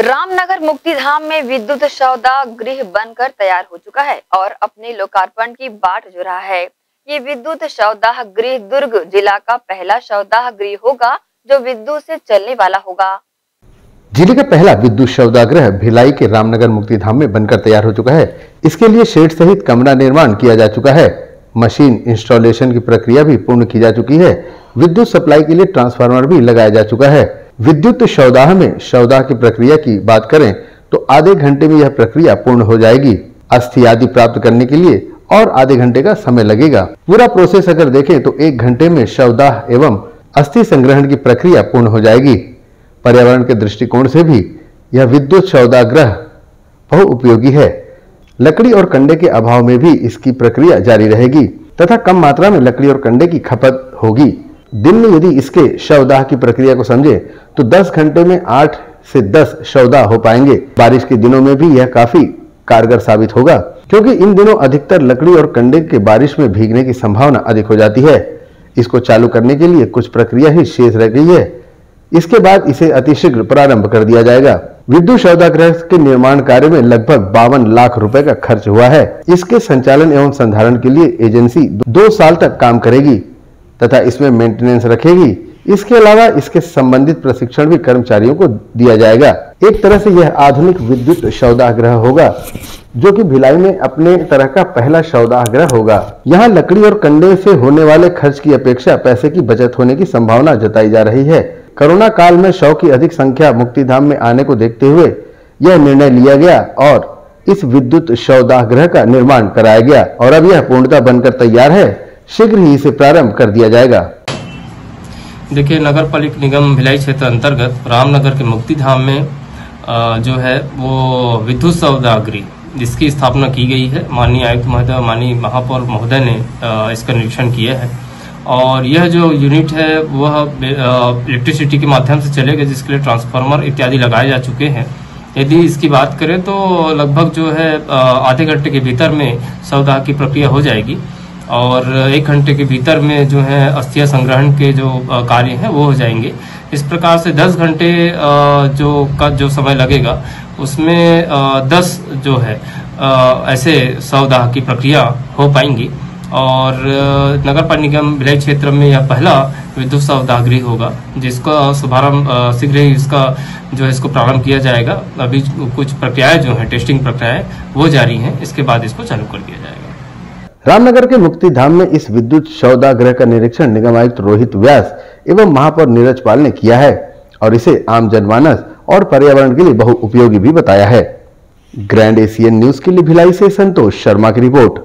रामनगर मुक्तिधाम में विद्युत सौदा गृह बनकर तैयार हो चुका है और अपने लोकार्पण की बाट जो रहा है। ये विद्युत सौदाह गृह दुर्ग जिला का पहला सौदाह गृह होगा, जो विद्युत से चलने वाला होगा। ज़िले का पहला विद्युत सौदागृह भिलाई के रामनगर मुक्तिधाम में बनकर तैयार हो चुका है। इसके लिए शेड सहित कमरा निर्माण किया जा चुका है। मशीन इंस्टॉलेशन की प्रक्रिया भी पूर्ण की जा चुकी है। विद्युत सप्लाई के लिए ट्रांसफार्मर भी लगाया जा चुका है। विद्युत सौदाह में शवदाह की प्रक्रिया की बात करें तो आधे घंटे में यह प्रक्रिया पूर्ण हो जाएगी। अस्थि आदि प्राप्त करने के लिए और आधे घंटे का समय लगेगा। पूरा प्रोसेस अगर देखें तो एक घंटे में शवदाह एवं अस्थि संग्रहण की प्रक्रिया पूर्ण हो जाएगी। पर्यावरण के दृष्टिकोण से भी यह विद्युत सौदाग्रह बहु उपयोगी है। लकड़ी और कंडे के अभाव में भी इसकी प्रक्रिया जारी रहेगी, तथा कम मात्रा में लकड़ी और कंडे की खपत होगी। दिन में यदि इसके शवदाह की प्रक्रिया को समझे तो 10 घंटे में 8 से 10 शवदाह हो पाएँगे। बारिश के दिनों में भी यह काफ़ी कारगर साबित होगा, क्योंकि इन दिनों अधिकतर लकड़ी और कंडे के बारिश में भीगने की संभावना अधिक हो जाती है। इसको चालू करने के लिए कुछ प्रक्रिया ही शेष रह गई है। इसके बाद इसे अतिशीघ्र प्रारंभ कर दिया जाएगा। विद्युत सौदाग्रह के निर्माण कार्य में लगभग बावन लाख रुपए का खर्च हुआ है। इसके संचालन एवं संधारण के लिए एजेंसी दो साल तक काम करेगी। तथा इसमें मेंटेनेंस रखेगी। इसके अलावा इसके संबंधित प्रशिक्षण भी कर्मचारियों को दिया जाएगा। एक तरह से यह आधुनिक विद्युत सौदाग्रह होगा, जो कि भिलाई में अपने तरह का पहला सौदाग्रह होगा। यहाँ लकड़ी और कंडे से होने वाले खर्च की अपेक्षा पैसे की बचत होने की संभावना जताई जा रही है। कोरोना काल में शव की अधिक संख्या मुक्तिधाम में आने को देखते हुए यह निर्णय लिया गया और इस विद्युत शवदाह का निर्माण कराया गया। और अब यह पूर्णता बनकर तैयार है। शीघ्र ही इसे प्रारंभ कर दिया जाएगा। देखिए, नगर पालिक निगम भिलाई क्षेत्र अंतर्गत रामनगर के मुक्ति धाम में जो है, वो विद्युत सौदागृह जिसकी स्थापना की गई है। माननीय आयुक्त महोदय माननीय महापौर महोदय ने इसका निरीक्षण किया है। और यह जो यूनिट है, वह इलेक्ट्रिसिटी के माध्यम से चलेगा, जिसके लिए ट्रांसफार्मर इत्यादि लगाए जा चुके हैं। यदि इसकी बात करें तो लगभग जो है आधे घंटे के भीतर में सौदा की प्रक्रिया हो जाएगी। और एक घंटे के भीतर में जो है अस्थिया संग्रहण के जो कार्य हैं, वो हो जाएँगे। इस प्रकार से 10 घंटे जो का, जो समय लगेगा, उसमें 10 जो है ऐसे सौदाह की प्रक्रिया हो पाएँगी। और नगर निगम भिलाई क्षेत्र में यह पहला विद्युत सौदागृह होगा, जिसका शुभारंभ शीघ्र ही इसका जो है इसको प्रारंभ किया जाएगा। अभी कुछ प्रक्रियाएँ जो है, टेस्टिंग प्रक्रियाएँ, वो जारी हैं। इसके बाद इसको चालू कर दिया जाएगा। रामनगर के मुक्ति धाम में इस विद्युत सौदाग्रह का निरीक्षण निगम आयुक्त रोहित व्यास एवं महापौर नीरज पाल ने किया है और इसे आम जनमानस और पर्यावरण के लिए बहु उपयोगी भी बताया है। ग्रैंड एशियन न्यूज़ के लिए भिलाई से संतोष शर्मा की रिपोर्ट।